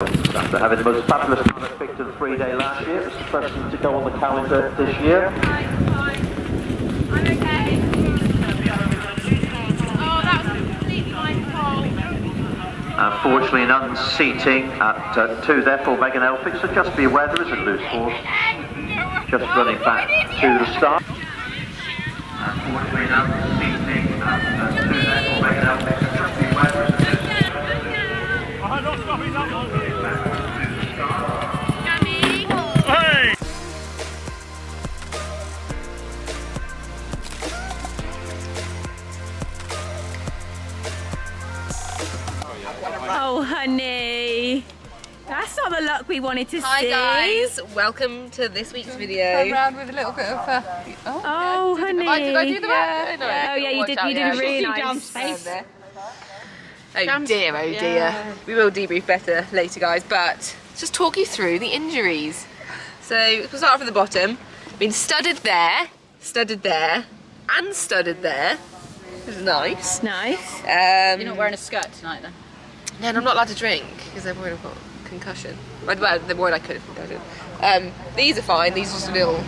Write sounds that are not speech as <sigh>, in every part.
After having the most fabulous run at Bicton three-day last year, it's the first to go on the calendar this year. Unfortunately, an unseating at uh, two, therefore Megan Elphick, so just be aware there is a loose horse. Just running back to the start. Unfortunately, an unseating at uh, two, Megan Elphick, so just be aware Oh, honey. That's not the luck we wanted to Hi see. guys, welcome to this week's video. around with a little bit of uh, oh, Oh, honey. Did I, did I do the right? No, Oh, yeah, you did. You did a really Down nice there. Oh dear, oh dear. We will debrief better later, guys, but just talk you through the injuries. So we'll start from the bottom. Been studded there, studded there, and studded there. Which is nice. Nice. Um, You're not wearing a skirt tonight then? No, and I'm not allowed to drink because they're worried I've got concussion. Well, well, they're worried I could have concussion. Um, these are fine. These are just a little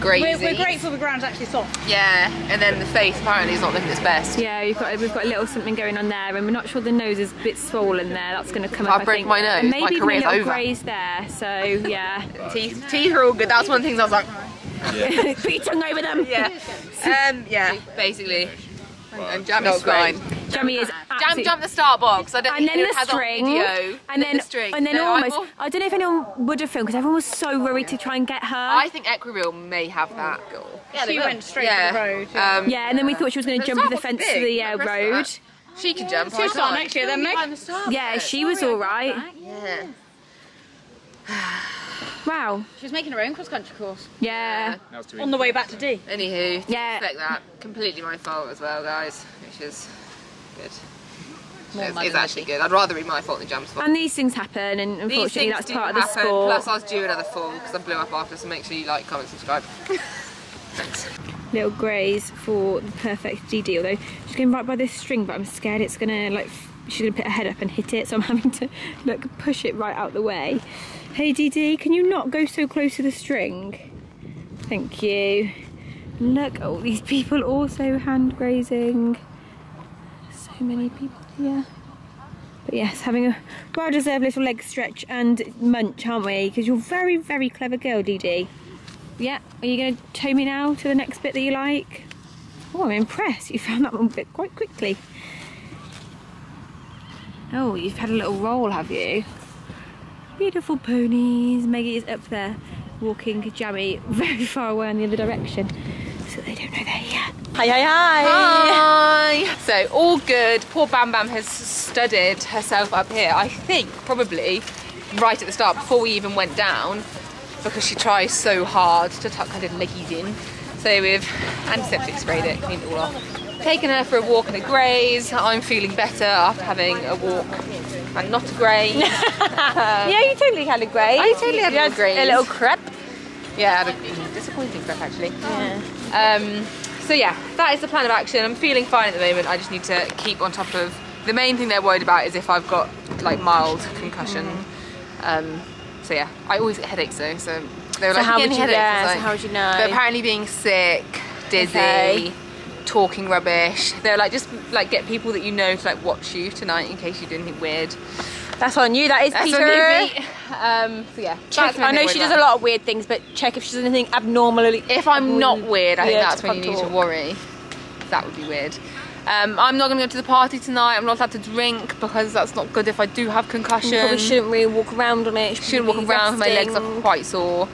grazy. We're, we're grateful the ground's actually soft. Yeah, and then the face apparently is not looking its best. Yeah, we've got we've got a little something going on there, and we're not sure the nose is a bit swollen there. That's going to come I'll up. I break think. my nose, And my maybe even a little over. graze there. So yeah, <laughs> Teeth, teeth are all good. That's one of the things I was like, <laughs> put your tongue over them. yeah, <laughs> um, yeah, basically. And Jammy's fine. Jamie is Jam absolutely. jump the start box. I don't and think then the has string, on and then the string. and then No, almost. all- I don't know if anyone would have filmed because everyone was so worried to try and get her. I think Equireel may have that. Yeah, she went straight yeah. to the road. Um, yeah, and then we thought she was going to jump over the fence box to the uh, road. that. She can jump. I She'll start next year then, Meg. Yeah, she was all right. Yeah. <sighs> Wow. She was making her own cross-country course. Yeah. On the way back to D. Anywho, Yeah. expect that. Completely my fault as well, guys. Which is good. More It's, it's actually good. I'd rather be my fault than Jam's fault. And these things happen, and These unfortunately, that's part of the happen. sport. Plus, I was due another fall because I blew up after. So make sure you like, comment, subscribe. <laughs> Thanks. Little graze for the perfect GD. Although she's going right by this string, but I'm scared it's gonna like f- she's gonna put her head up and hit it, so I'm <laughs> having to look push it right out the way. Hey DD, can you not go so close to the string? Thank you. Look, all these people also hand grazing. So many people here. But yes, having a well deserved little leg stretch and munch, aren't we? Because you're very, very clever girl, DD. Yeah, are you going to tow me now to the next bit that you like? Oh, I'm impressed. You found that one bit quite quickly. Oh, you've had a little roll, have you? Beautiful ponies. Maggie is up there walking Jammy <laughs> very far away in the other direction. So they don't know they're here. Hi, hi, hi. Hi. <laughs> So all good. Poor Bam Bam has studied herself up here. I think probably right at the start before we even went down because she tries so hard to tuck her little leggies in. So we've antiseptic sprayed it, cleaned it all off. Taken her for a walk and a graze. I'm feeling better after having a walk and not a graze. <laughs> Yeah, you totally had a graze. I totally had a graze. A little crepe. Yeah, I had a disappointing prep actually. Um, so yeah, that is the plan of action. I'm feeling fine at the moment. I just need to keep on top of. The main thing they're worried about is if I've got like mild concussion. Um, so yeah, I always get headaches though. So they were So like, how would you- headaches?" yeah, was so how would you know? But apparently being sick, dizzy. Okay. Talking rubbish. They're like just like get people that you know to like watch you tonight in case you do anything weird. That's on you. That is That's Peter. Um, so yeah, Check, I know she does a lot of weird things, but check if she does anything abnormally. If I'm not weird, I think that's when you need to worry. That would be weird. Um, I'm not going to go to the party tonight. I'm not allowed to drink because that's not good if I do have concussion. You probably shouldn't really walk around on it. Shouldn't walk around with my legs are quite sore.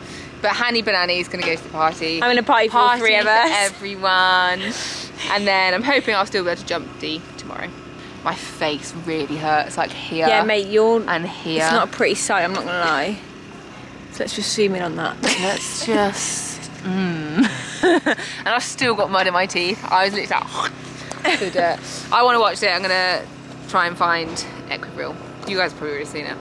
But Hanny Banani is going to go to the party. I'm in a party for Party three of us. everyone. and then I'm hoping I'll still be able to jump D tomorrow. My face really hurts, like here Yeah, mate, you're. and here. It's not a pretty sight. I'm not gonna lie. So let's just zoom in on that. Let's just. Mm. <laughs> and I've still got mud in my teeth. I was literally like, <laughs> dirt. I want to watch it. I'm gonna try and find Equireel. You guys have probably already seen it.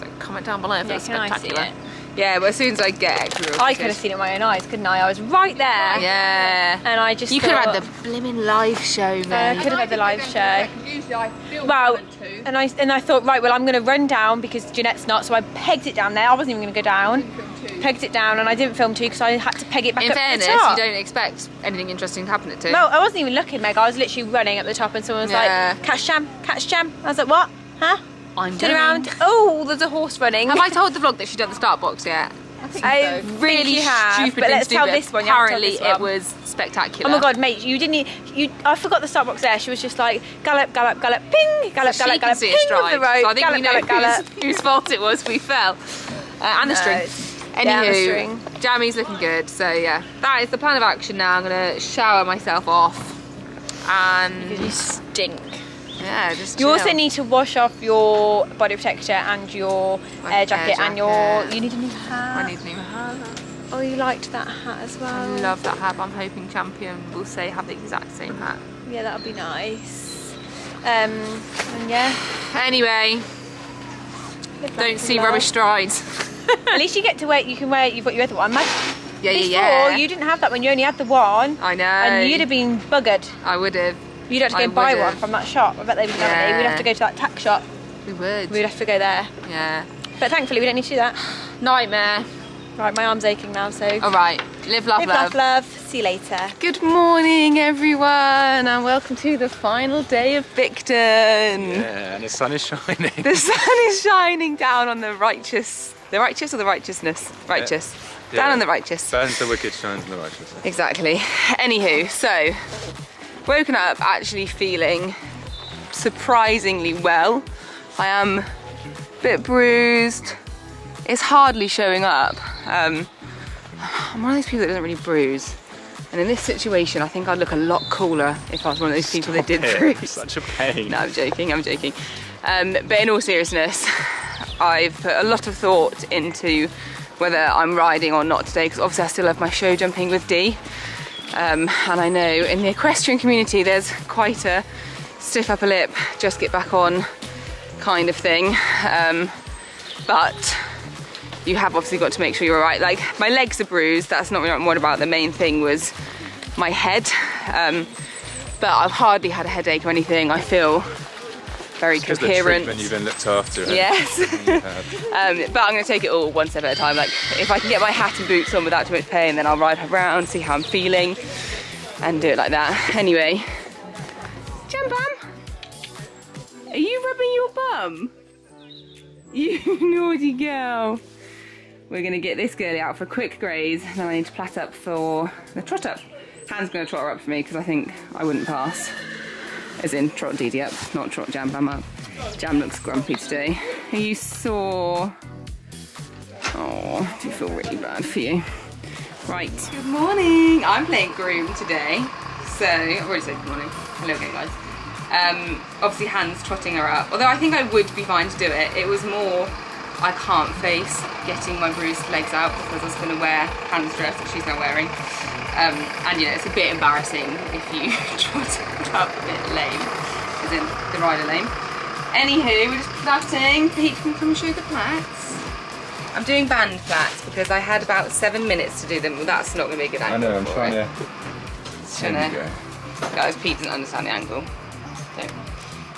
So comment down below if Yeah, it's can I see spectacular. It? Yeah, but as soon as I get Equireel, I could have seen it with my own eyes, couldn't I? I was right there. Yeah. And I just. You could have had the blimmin' live show, I man. could have had the live show. Usually I feel Well, one and two. and I and I thought, right, well, I'm going to run down because Jeanette's not, so I pegged it down there. I wasn't even going to go down. Pegged it down, and I didn't film too because I had to peg it back In up fairness, to the top. you don't expect anything interesting to happen at two. No, I wasn't even looking, Meg. I was literally running up the top, and someone was Yeah. like, "Catch jam, catch jam." I was like, "What? Huh?" I'm Turn around. Oh, there's a horse running. Have I told the vlog that she's done the start box yet? I think I so. Really have, stupid but let's tell this one, you have to tell Apparently, this it was spectacular. Oh my god, mate! You didn't. You. I forgot the start box there. She was just like gallop, gallop, gallop, ping, gallop, So gallop, gallop, ping stride. the road, so I think gallop, we know gallop, gallop. whose, whose fault it was. We fell. Uh, and the No, string. yeah, Anywho, string. Jammy's looking good. So yeah, that is the plan of action. Now I'm gonna shower myself off, and You stink. Yeah, just. You also need to wash off your body protector and your air jacket, and your. You need a new hat. I need a new hat. Oh, you liked that hat as well. I love that hat. I'm hoping Champion will say have the exact same hat. Yeah, that would be nice. Um, and yeah. Anyway, don't see love. rubbish strides. At least you get to wear. You can wear. You've got your other one. My, Yeah, yeah, before yeah. you didn't have that one. You only had the one. I know. And you'd have been buggered. I would have. You'd have to go I and buy would've. one from that shop. I bet they would have it. We'd have to go to that tack shop. We would. We'd have to go there. Yeah. But thankfully, we don't need to do that. <sighs> Nightmare. Right, my arm's aching now, so. All right. Live, love, Live, love. love, love. See you later. Good morning, everyone, and welcome to the final day of Bicton. Yeah, and the sun is shining. The sun is shining down on the righteous. The righteous or the righteousness? Righteous. Down Yeah. on the righteous. Burns the wicked, shines on the righteous. Exactly. Anywho, so woken up actually feeling surprisingly well. I am a bit bruised. It's hardly showing up. Um, I'm one of those people that doesn't really bruise. And in this situation, I think I'd look a lot cooler if I was one of those people that did Stop it. bruise. Such a pain. No, I'm joking, I'm joking. Um, but in all seriousness, I've put a lot of thought into whether I'm riding or not today because obviously I still have my show jumping with Dee. Um, and I know in the equestrian community there's quite a stiff upper lip, just get back on kind of thing. Um, but you have obviously got to make sure you're alright. Like my legs are bruised, that's not what I'm worried about. The main thing was my head. Um, but I've hardly had a headache or anything. I feel very the coherent. treatment you've been looked after. Yes. <laughs> Um, but I'm going to take it all one step at a time. Like, if I can get my hat and boots on without too much pain, then I'll ride around, see how I'm feeling, and do it like that. Anyway, Jam Bum, are you rubbing your bum? You <laughs> naughty girl. We're going to get this girlie out for a quick graze, and then I need to plait up for the trot up. Han's going to trot her up for me because I think I wouldn't pass. As in, trot Dee up, not trot Jam Bam up. Jam looks grumpy today. You sore? Oh, I do feel really bad for you. Right. Good morning. I'm playing groom today. So, I've already said good morning. Hello again, guys. Um, obviously, Han's trotting her up. Although I think I would be fine to do it. It was more I can't face getting my bruised legs out because I was going to wear Han's dress that she's now wearing. Um, and you know, it's a bit embarrassing if you <laughs> trot up a bit lame, as in the rider lame. Anywho, we're just plaiting. Pete can come show the plaits. I'm doing band plaits because I had about seven minutes to do them. Well, that's not going to be a good I know, I'm trying it. to. Trying to- Guys, Pete doesn't understand the angle.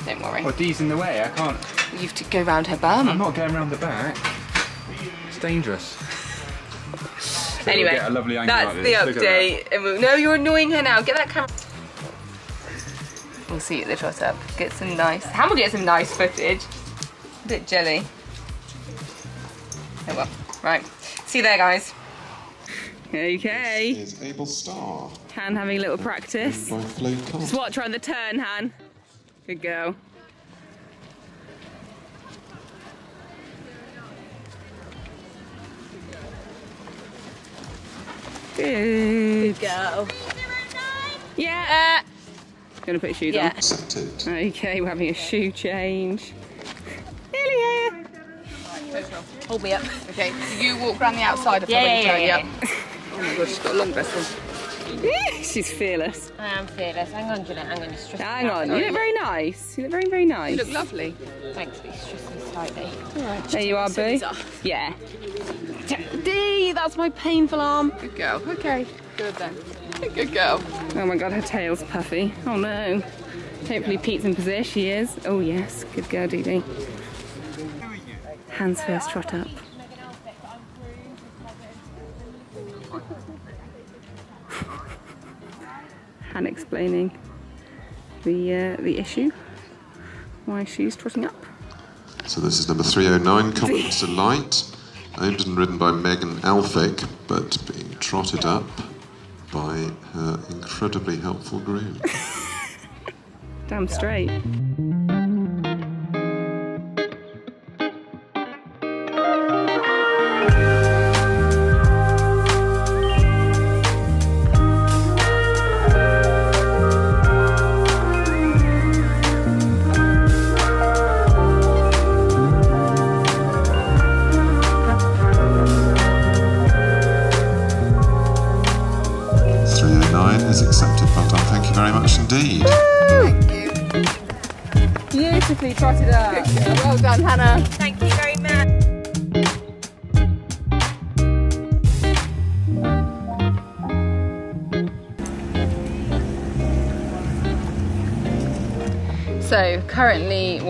Don't worry. Well, Dee's in the way. I can't. You have to go round her bum. I'm not going around the back. It's dangerous. <laughs> So we'll Anyway, get a lovely angle that's the this. Look at that. update. We'll- no, you're annoying her now. Get that camera. We'll see you at the trot up. Get some nice. Ham will get some nice footage. A bit jelly. Oh well. Right. See you there, guys. Okay. is Abel Star Han having a little practice. by Flo Just watch her on the turn, Han. Good girl. Good. Go. Yeah. Gonna put your shoes Yeah. On. Okay, we're having a shoe change. Here. Hold me up. Okay, so you walk around the outside of Yeah, yeah, yeah, yeah. Oh my gosh, she's got a long dress on. <laughs> She's fearless. I am fearless. Hang on, Jeanette. Hang on. Just stress Hang on, you look very nice. You look very, very nice. You look lovely. Thanks, but it's just me slightly. All right. There you are, boo. Yeah. D, that's my painful arm. Good girl. Okay. Good then. Good girl. Oh my god, her tail's puffy. Oh no. Hopefully Pete's in position. She is. Oh yes, good girl, Dee Dee. Hands first, trot up. Han explaining the uh, the issue, why she's trotting up. So this is number 309, Confidence to Light, owned and ridden by Megan Elphick, but being trotted up by her incredibly helpful groom. <laughs> Damn straight.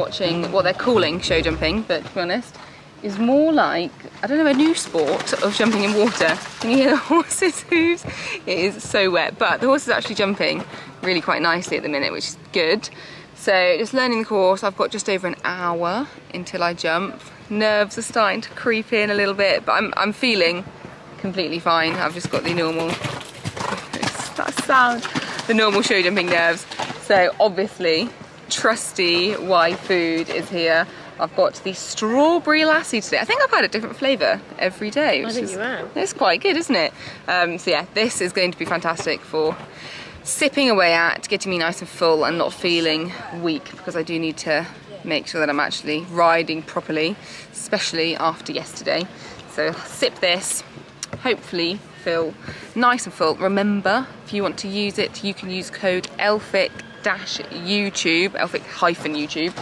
Watching what they're calling show jumping, but to be honest, is more like I don't know a new sport of jumping in water. Can you hear the <laughs> horse's hooves? It is so wet, but the horse is actually jumping really quite nicely at the minute, which is good. So just learning the course. I've got just over an hour until I jump. Nerves are starting to creep in a little bit, but I'm I'm feeling completely fine. I've just got the normal <laughs> that sound, the normal show jumping nerves. So obviously, trusty YFood is here. I've got the strawberry lassie today. I think I've had a different flavour every day. Which think is, you have. It's quite good, isn't it? Um, so yeah, this is going to be fantastic for sipping away at, getting me nice and full and not feeling weak because I do need to make sure that I'm actually riding properly, especially after yesterday. So sip this, hopefully feel nice and full. Remember, if you want to use it, you can use code ELPHICK YouTube, Elphick hyphen YouTube,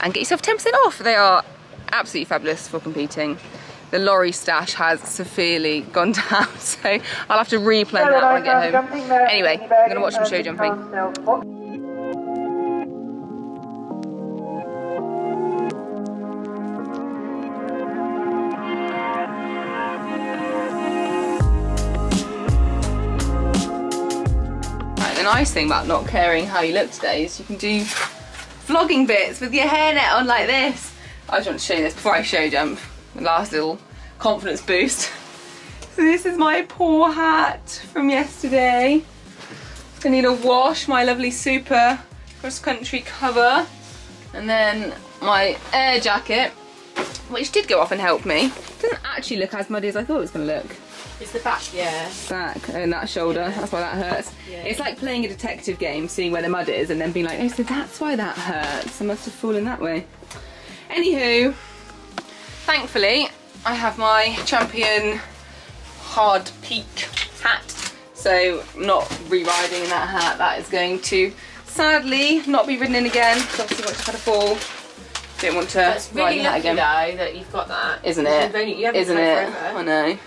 and get yourself 10% off. They are absolutely fabulous for competing. The lorry stash has severely gone <laughs> down, so I'll have to replan that when I get home. Anyway, I'm going to watch some show jumping. Nice thing about not caring how you look today is you can do vlogging bits with your hairnet on like this. I just want to show you this before I show jump. Last little confidence boost. <laughs> So this is my poor hat from yesterday. I need to wash my lovely super cross country cover and then my air jacket which did go off and help me. Doesn't actually look as muddy as I thought it was going to look It's the back, yeah. back and that shoulder. That's why that hurts. It's like playing a detective game, seeing where the mud is, and then being like, oh, so that's why that hurts. I must have fallen that way. Anywho, thankfully, I have my champion hard peak hat. So I'm not re-riding in that hat. That is going to sadly not be ridden in again because obviously once you've had a fall, don't want to ride really in that lucky again. though that you've got that. Isn't it? you've only- you haven't Isn't it? forever. I know.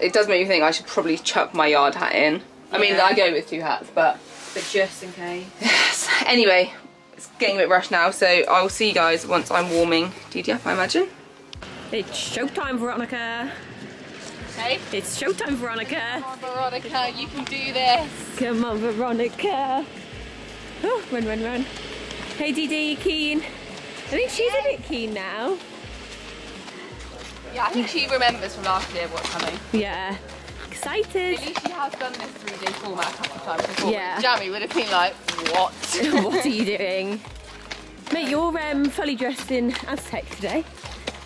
It does make me think I should probably chuck my yard hat in. I mean, Yeah. I go with two hats, but But just in case. yes. <laughs> Anyway, it's getting a bit rushed now, so I will see you guys once I'm warming DDF, I imagine. It's showtime, Veronica. Hey, It's showtime, Veronica. Come on, Veronica, you can do this. Come on, Veronica. Oh, run, run, run. Hey, Dee Dee, you keen? I think she's a bit keen now. Yeah, I think she remembers from last year what's coming. Yeah. Excited. At least she has done this three-day format a couple of times before. Yeah. Jamie would have been like, what? <laughs> what are you <laughs> doing? Mate, you're um, fully dressed in Aztec today.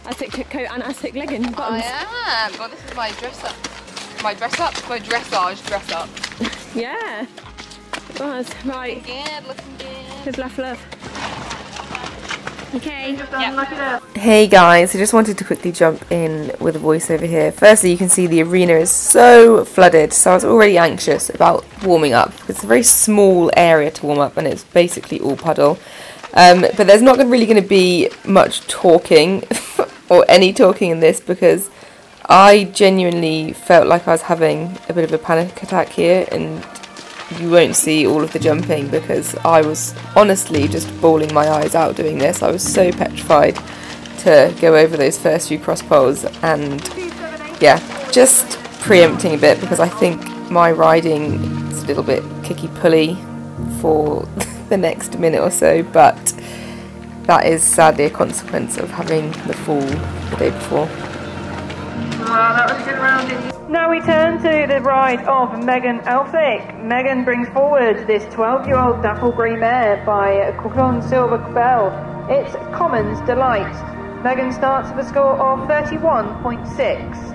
Aztec coat and Aztec legging I am. God, this is my dress up. My dress up, my dressage dress up. <laughs> Yeah. It was. Right. Good, looking good. Live, laugh, love. Okay. Hey guys, I just wanted to quickly jump in with a voiceover here. Firstly, you can see the arena is so flooded, so I was already anxious about warming up. It's a very small area to warm up, and it's basically all puddle. Um, but there's not really going to be much talking <laughs> or any talking in this because I genuinely felt like I was having a bit of a panic attack here, and you won't see all of the jumping because I was honestly just bawling my eyes out doing this. I was so petrified to go over those first few cross poles and yeah, just preempting a bit because I think my riding is a little bit kicky pulley for <laughs> the next minute or so, but that is sadly a consequence of having the fall the day before. Now we turn to the ride of Megan Elphick. Megan brings forward this 12 year old dapple grey mare by Coulon Silver Bell. It's Commons Delight. Megan starts with a score of 31.6.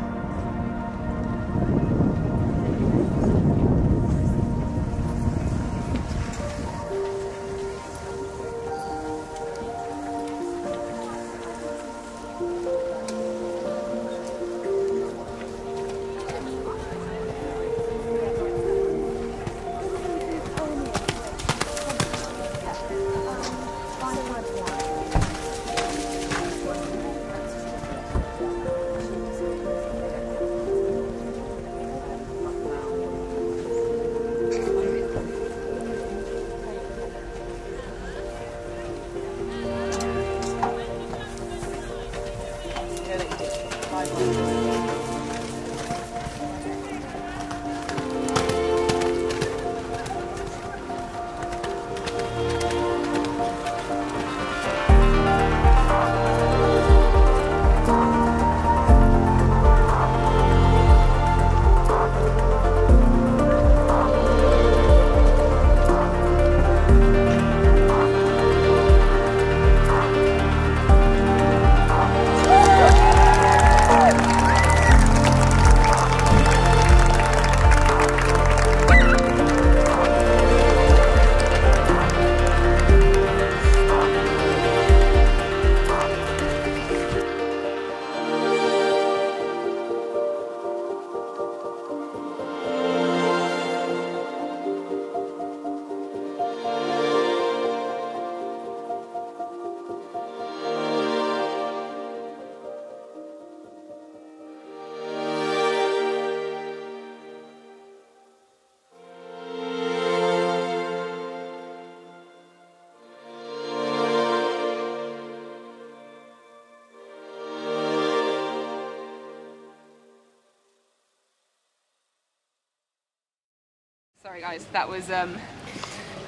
Sorry guys, that was um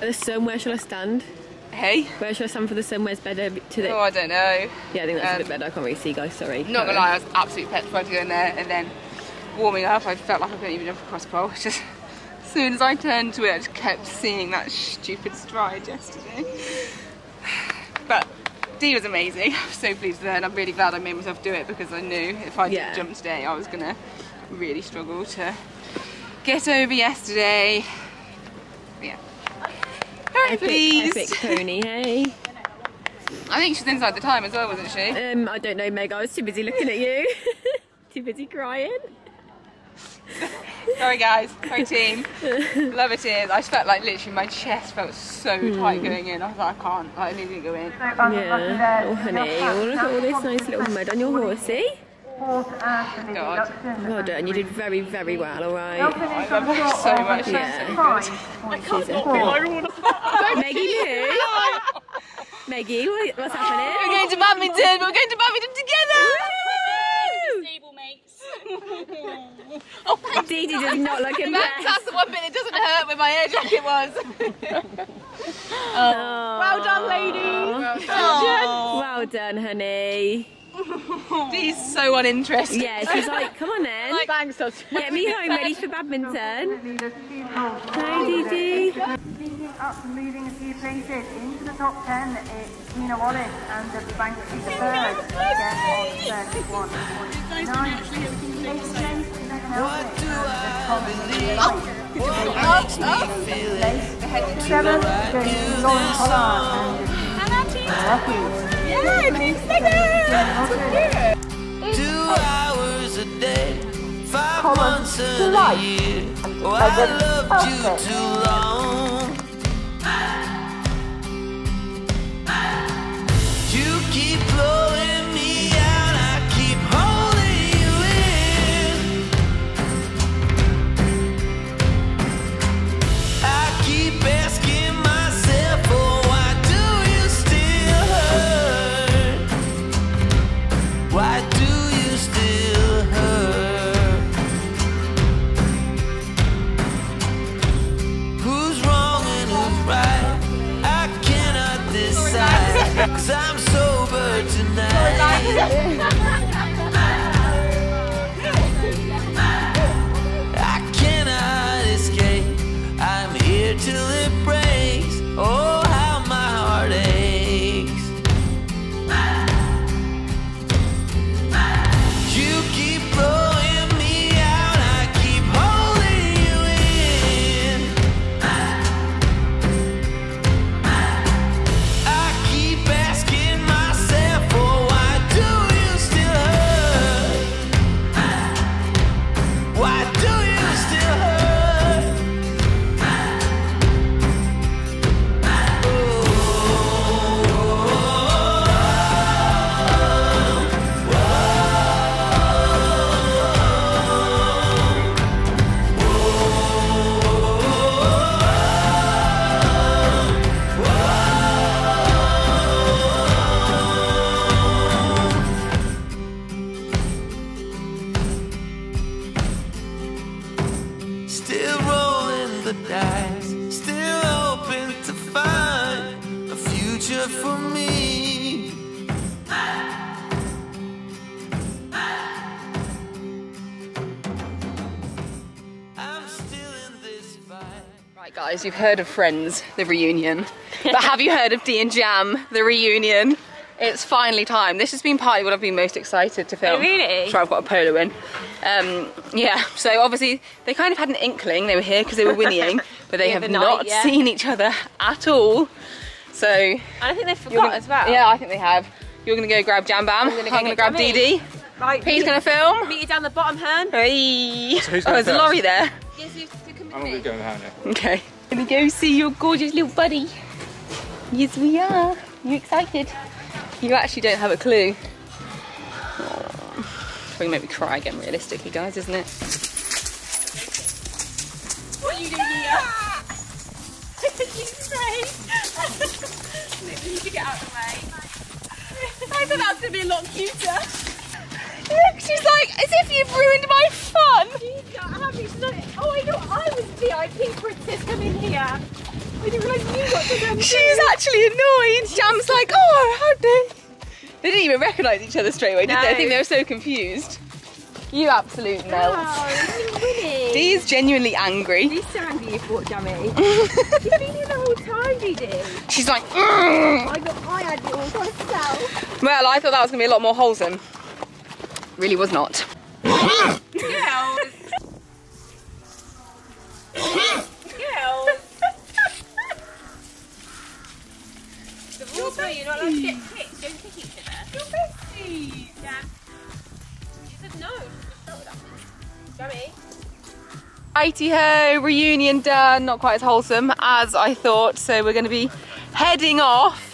The sun, where shall I stand? hey. Where shall I stand for the sun? Where's better to the... Oh I don't know. yeah, I think that's a bit um, better. I can't really see, guys, sorry. Not gonna lie, I was absolutely petrified to go in there and then warming up I felt like I couldn't even jump across pole. <laughs> Just as soon as I turned to it I just kept seeing that stupid stride yesterday. <sighs> But D was amazing. <laughs> I was so pleased with her and I'm really glad I made myself do it because I knew if I Yeah. didn't jump today I was gonna really struggle to get over yesterday. But yeah. Very Epic, pleased. epic pony, hey? I think she's inside the time as well, wasn't she? Um, I don't know, Meg, I was too busy looking at you. <laughs> too busy crying. Sorry guys, sorry team. <laughs> Love it, is. I just felt like literally my chest felt so tight going in. I was like, I can't, like, I need to go in. Yeah. Oh, honey, oh, look at all this nice little mud on your horsey. Oh, God. Well done, you did very, very well, alright. I love her so much. She's Yeah. so good. She's a Maggie who? Maggie, what, what's We're going to badminton. We're going to badminton together. <laughs> <laughs> Dee Dee does not look impressed. that's the one bit that doesn't hurt where my air jacket was. <laughs> Oh. Well done, lady. Well done, honey. <laughs> Dee's so uninterested. Yeah, she's like, come on then. <laughs> Like, thanks, Get me home ready for badminton. Hi, Dee Dee. Speaking up and moving a few places into the top 10, it's Tina Wallace and the Banksy the third, again on 31.9. Eighth place, Megan Elphick and the Common Seventh, going to Lauren Collard and Two hours a day, five months a year. I loved you too long. Right, guys, you've heard of Friends, the reunion. but have you heard of Dee and Jam, the reunion? It's finally time. This has been partly what I've been most excited to film. Oh, really? Sure, I've got a polo in. Um, yeah, so obviously they kind of had an inkling they were here because they were whinnying, <laughs> but they Yeah, have night, not yeah. seen each other at all. So And I think they you're forgot gonna- as well. Yeah, I think they have. You're gonna go grab Jam Bam. I'm gonna gonna, grab Dee Dee. Right. Pete's gonna film. Meet you down the bottom, Hern. Hey. So who's oh, going there's a lorry there. Yes, you to I'm me. gonna go with Hannah. Okay. Gonna go see your gorgeous little buddy. Yes, we are. You excited? You actually don't have a clue. It's gonna make me cry again, realistically, guys, isn't it? What are you doing here? you <laughs> say? Maybe you should get out of the way. I thought that was going to be a lot cuter. Look, she's like, as if you've ruined my fun. She's not happy. She's like, oh, I thought I was VIP princess coming here. I didn't realise you got to come She's actually annoyed. Jam's like, oh, how they? They didn't even recognise each other straight away, did they? I think they were so confused. You absolute melt. Oh, you're winning. Dee's genuinely angry. He's so angry you fought Jammy. You've <laughs> been here the whole time, Dee She's like, "Mm." I thought I had it all to myself. well, I thought that was gonna be a lot more wholesome. Really was not. <laughs> <laughs> Girls. the rules are you're not allowed to get kicked. Don't kick each other. You're besties. Yeah. She said no. She just shouted at me. Jammy. Righty ho, reunion done. Not quite as wholesome as I thought. So we're going to be heading off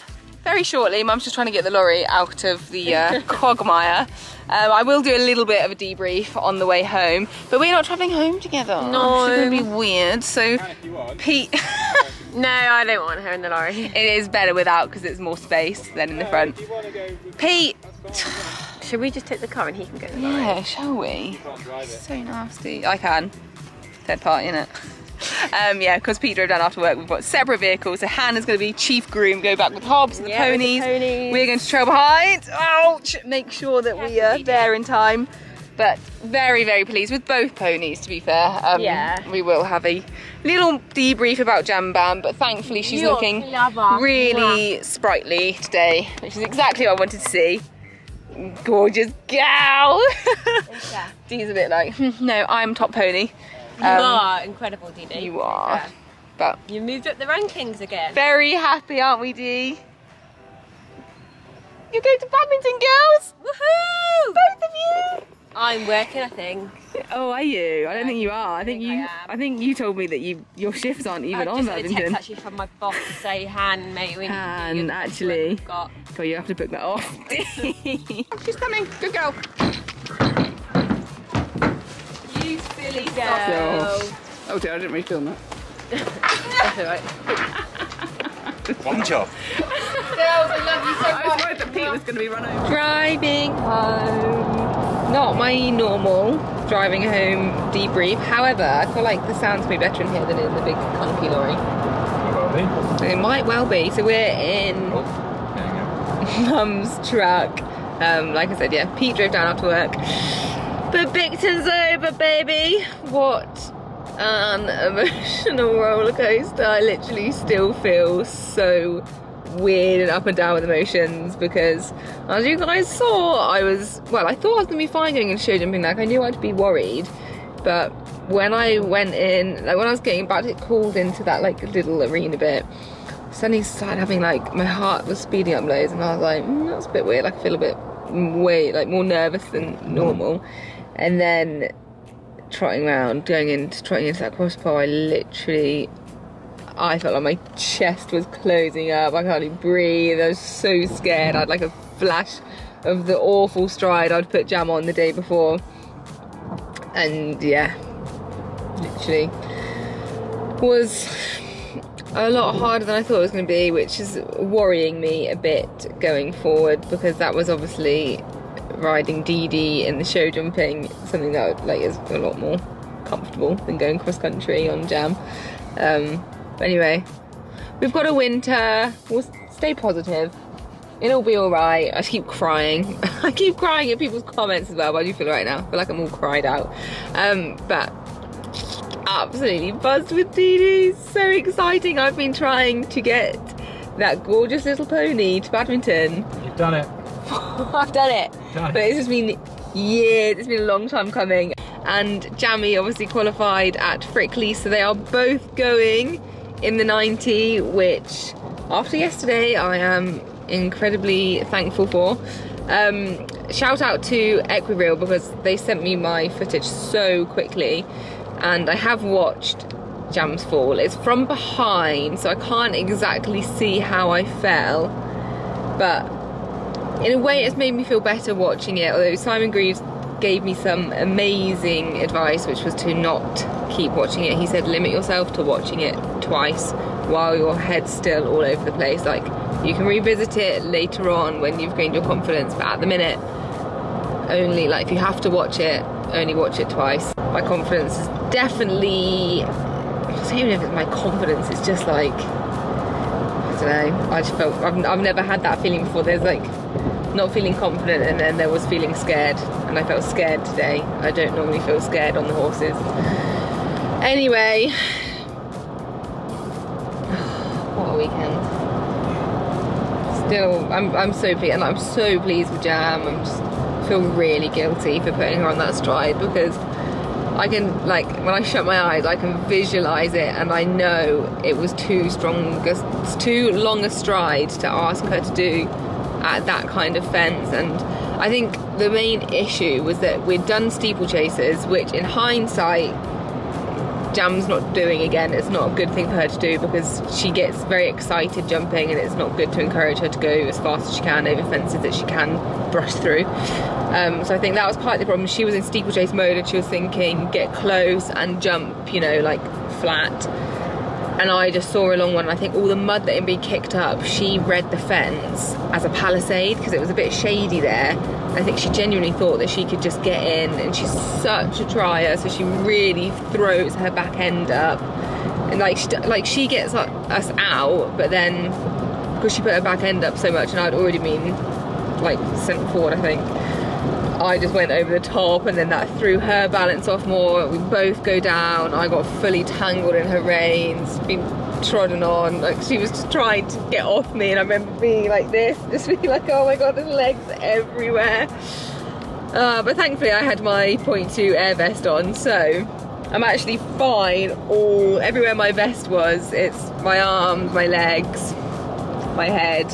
very shortly. Mum's just trying to get the lorry out of the uh, <laughs> quagmire. Um, I will do a little bit of a debrief on the way home, but we're not travelling home together. No. It's going to be weird. So If you want. Pete, <laughs> No, I don't want her in the lorry. it is better without because it's more space than in the front. If you want to go, with- Pete. Should we just take the car and he can go the lorry? yeah, shall we? You can't drive it. So nasty. I can. Third party, innit? Um, yeah, because Pete drove down after work. We've got separate vehicles. So Hannah's going to be chief groom, go back with Hobbs and the, Yeah, the ponies. ponies. We're going to trail behind. Ouch! Make sure that we are there in time. But very, very pleased with both ponies, to be fair. Um, Yeah. We will have a little debrief about Jam Bam, but thankfully she's You're looking clever. really sprightly today, which is exactly what I wanted to see. Gorgeous gal! <laughs> Dee's a bit like, "Hmm, no, I'm top pony. You Um, are incredible, Dee Dee. You are. Yeah. But You moved up the rankings again. very happy, aren't we, Dee? You're going to badminton, girls! Woohoo! Both of you! I'm working, I think. Oh, are you? I don't think you are. I think think you. am. I think you told me that you your shifts aren't even I've on just had a text badminton. actually from my boss to say, Han, mate, we Han, you're the actually. we've got. God, you have to book that off. <laughs> She's coming. Good girl. You silly girl. Oh dear, I didn't really film that. That's alright. One job. Girls, I love you so much. I was worried that Pete was going to be run over. Driving home. Not my normal driving home debrief. However, I feel like the sound's way better in here than in the big clunky lorry. It might well be. So we're in <laughs> Mum's truck. Um, like I said, yeah, Pete drove down after work. But Bicton's over, baby. What an <laughs> emotional roller coaster. I literally still feel so weird and up and down with emotions because, as you guys saw, I was well. I thought I was gonna be fine going into show jumping. Like I knew I'd be worried, but when I went in, like when I was getting about it called into that like little arena bit, suddenly started having like my heart was speeding up loads, and I was like, mm, that's a bit weird. Like I feel a bit way like more nervous than normal, and then trotting around, going into trotting into that crossbar, I literally I felt like my chest was closing up. I can't hardly breathe. I was so scared. I had like a flash of the awful stride I'd put jam on the day before. And yeah, literally was a lot harder than I thought it was going to be, which is worrying me a bit going forward because that was obviously riding DD in the show jumping, something that like is a lot more comfortable than going cross country on jam. Um, but anyway, we've got a winter. We'll stay positive. It'll be alright. I keep crying. <laughs> I keep crying at people's comments as well, I do feel right now. I feel like I'm all cried out. Um, but absolutely buzzed with DD. So exciting. I've been trying to get that gorgeous little pony to badminton. You've done it. <laughs> I've done it. Done. But it's just been years, it's been a long time coming. And Jamie obviously qualified at Frickley, so they are both going in the 90, which after yesterday I am incredibly thankful for. Um, shout out to Equireel because they sent me my footage so quickly and I have watched Jams fall. It's from behind, so I can't exactly see how I fell, but in a way it's made me feel better watching it although Simon Greaves gave me some amazing advice which was to not keep watching it he said limit yourself to watching it twice while your head's still all over the place like you can revisit it later on when you've gained your confidence but at the minute only like if you have to watch it only watch it twice my confidence is definitely I don't even if it's my confidence it's just like I don't know. I just felt I've, I've never had that feeling before. There's like not feeling confident, and then there was feeling scared, and I felt scared today. I don't normally feel scared on the horses. Anyway, <sighs> what a weekend. Still, I'm I'm so pleased, and I'm so pleased with Jam. I'm just feel really guilty for putting her on that stride because I can like when I shut my eyes, I can visualize it, and I know it was too strong, too long a stride to ask her to do at that kind of fence. And I think the main issue was that we'd done steeplechases, which in hindsight, Jam's not doing again. It's not a good thing for her to do because she gets very excited jumping, and it's not good to encourage her to go as fast as she can over fences that she can brush through. Um, so I think that was part of the problem. She was in steeplechase mode and she was thinking, get close and jump, you know, like flat. And I just saw a long one, I think all the mud that had been kicked up, she read the fence as a palisade because it was a bit shady there. I think she genuinely thought that she could just get in, and she's such a trier, so she really throws her back end up, and like she, like she gets us out, but then because she put her back end up so much, and I'd already been like sent forward, I think. I just went over the top and then that threw her balance off more. We both go down. I got fully tangled in her reins, been trodden on. Like she was just trying to get off me and I remember being like this, <laughs> just being like, oh my god, there's legs everywhere. Uh, but thankfully I had my point two air vest on, so I'm actually fine all everywhere my vest was. It's my arms, my legs, my head.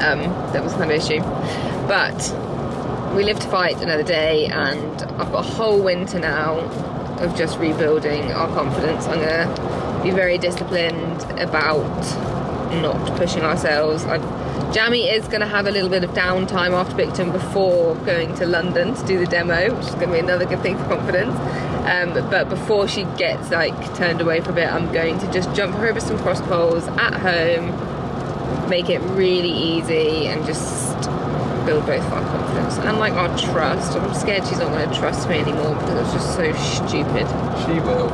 Um, that was kind of issue. But we live to fight another day and I've got a whole winter now of just rebuilding our confidence. I'm gonna be very disciplined about not pushing ourselves. I, Jamie is gonna have a little bit of downtime after Bicton before going to London to do the demo, which is gonna be another good thing for confidence. Um, but before she gets like turned away for a bit, I'm going to just jump her over some cross poles at home, make it really easy and just build both of our confidence and like our trust. I'm scared she's not going to trust me anymore because it's just so stupid. She will.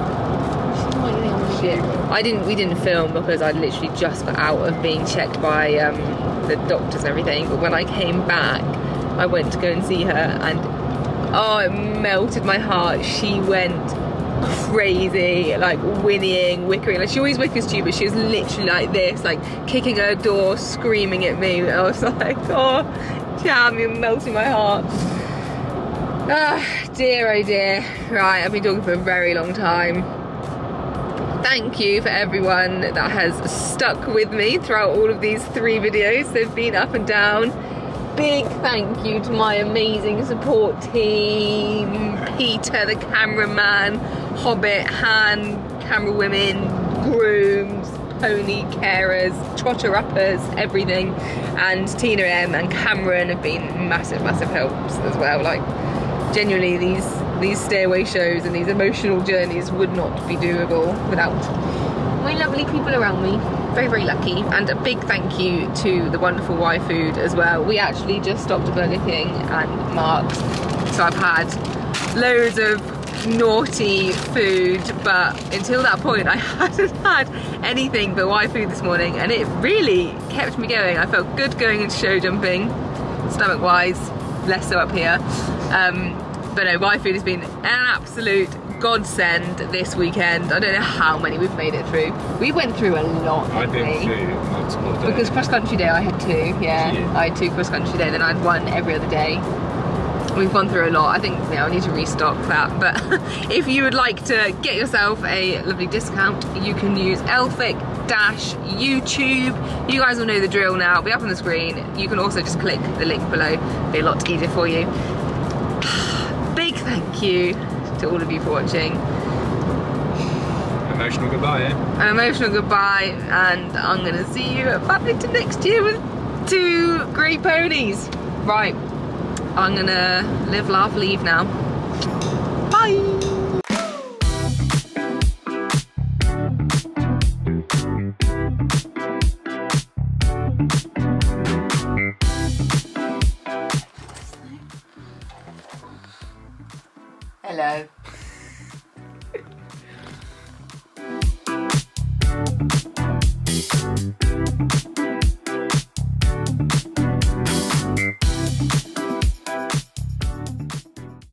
Shit. I didn't. We didn't film because I literally just got out of being checked by um, the doctors and everything. But when I came back, I went to go and see her, and oh, it melted my heart. She went crazy, like whinnying, wickering. Like she always wickers to you, but she was literally like this, like kicking her door, screaming at me. I was <laughs> like, oh, damn, you're melting my heart. Ah, dear, oh dear. Right, I've been talking for a very long time. Thank you for everyone that has stuck with me throughout all of these three videos. They've been up and down. Big thank you to my amazing support team. Peter, the cameraman, Hobbit, Han, camera women, grooms, pony carers, trotter uppers, everything. And Tina M and Cameron have been massive, massive helps as well. Like genuinely these these stairway shows and these emotional journeys would not be doable without my lovely people around me. Very, very lucky. And a big thank you to the wonderful YFood as well. We actually just stopped at Burger King and Mark's. So I've had loads of naughty food, but until that point, I <laughs> hadn't had anything but YFood this morning, and it really kept me going. I felt good going into show jumping, stomach wise, less so up here. Um, but no, YFood has been an absolute godsend this weekend. I don't know how many we've made it through. We went through a lot. Didn't we? through multiple days. Because cross country day I had two, yeah. Yeah. I had two cross country day, then I had one every other day. We've gone through a lot. I think yeah, I need to restock that. But <laughs> if you would like to get yourself a lovely discount, you can use Elphick dash YouTube. You guys will know the drill now. It'll be up on the screen. You can also just click the link below. It'll be a lot easier for you. <sighs> Big thank you to all of you for watching. Emotional goodbye, eh? An emotional goodbye, and I'm gonna see you at Badminton next year with two grey ponies. Right, I'm gonna live, laugh, leave now.